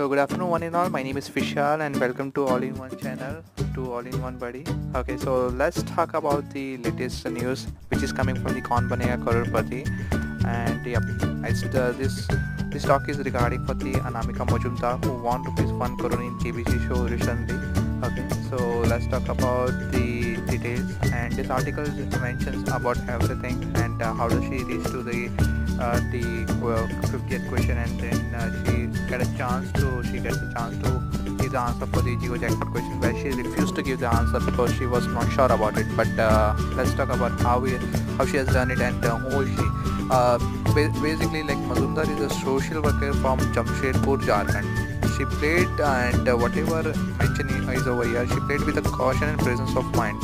So good afternoon one and all. My name is Vishal and welcome to All in One channel to All in One Buddy. Okay, so let's talk about the latest news which is coming from the Kaun Banega Crorepati and yep, it's the, this this talk is regarding for the Anamika Majumdar who won rupees 1 crore in KBC show recently. Okay, so let's talk about the details and this article mentions about everything and uh, how does she reach to the uh, the uh, 50th question and then uh, she get a chance to she gets a chance to give the answer for the Jio jackpot question where she refused to give the answer because she was not sure about it. But uh, let's talk about how we how she has done it and uh, who she? Uh, basically like Majumdar is a social worker from Jamshedpur Jharkhand she played and uh, whatever mentioning is over here she played with a caution and presence of mind.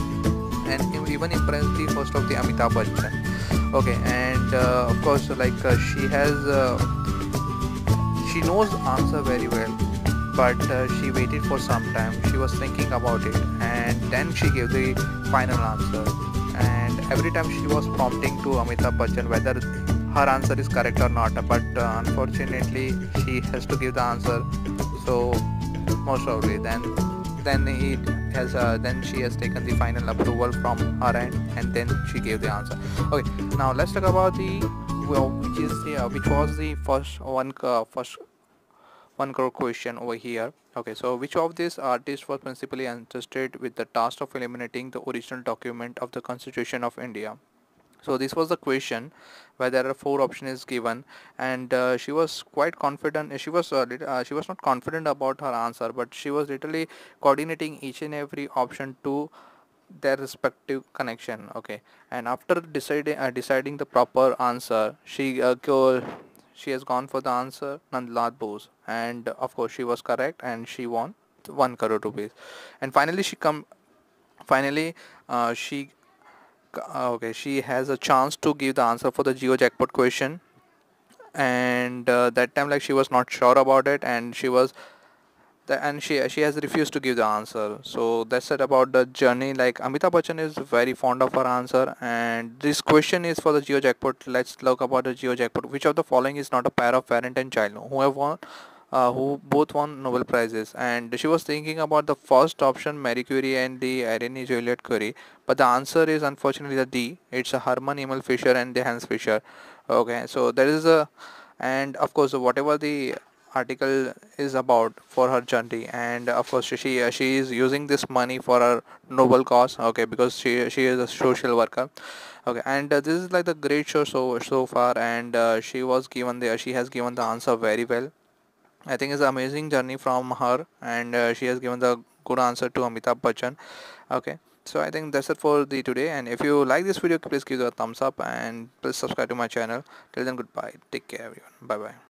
And even impressed the host of the Amitabh Bachchan. Okay and uh, of course like uh, she has uh, she knows answer very well but uh, she waited for some time. She was thinking about it and then she gave the final answer. And every time she was prompting to Amitabh Bachchan whether her answer is correct or not but uh, unfortunately she has to give the answer so most probably then then he has uh, then she has taken the final approval from her end and then she gave the answer. Okay now let's talk about the well which is the uh, which was the first one uh, first one crore question over here. Okay so which of these artists was principally entrusted with the task of eliminating the original document of the constitution of india so this was the question where there are four options given and uh, she was quite confident she was uh, uh, she was not confident about her answer but she was literally coordinating each and every option to their respective connection okay? And after deciding uh, deciding the proper answer she uh, she has gone for the answer Nandlal Bose. And of course she was correct and she won 1 crore rupees. And finally she come finally uh, she okay. She has a chance to give the answer for the Jio jackpot question. And uh, that time like she was not sure about it and she was the, and she she has refused to give the answer. So that's it about the journey. Like Amitabh Bachchan is very fond of her answer. And this question is for the Jio jackpot. Let's look about the Jio jackpot. Which of the following is not a pair of parent and child? Who have won uh, who both won Nobel Prizes. And she was thinking about the first option Marie Curie and the Irene Joliot Curie. But the answer is unfortunately the D. It's a Hermann Emil Fischer and the Hans Fischer okay so there is a and of course whatever the article is about for her journey. And of course she she is using this money for her noble cause okay because she she is a social worker. Okay and uh, this is like the great show so so far. And uh, she was given the she has given the answer very well I think it's an amazing journey from her and uh, she has given the good answer to Amitabh Bachchan. Okay so I think that's it for the today and if you like this video please give it a thumbs up and please subscribe to my channel. Till then goodbye. Take care everyone. Bye bye